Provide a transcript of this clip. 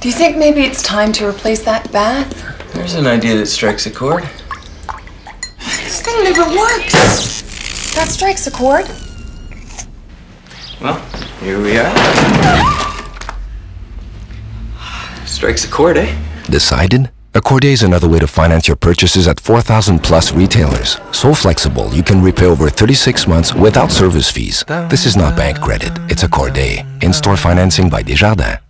Do you think maybe it's time to replace that bath? There's an idea that strikes a chord. This thing never works. That strikes a chord. Well, here we are. Strikes a chord, eh? Decided? Accord D is another way to finance your purchases at 4,000 plus retailers. So flexible, you can repay over 36 months without service fees. This is not bank credit, it's Accord D. In-store financing by Desjardins.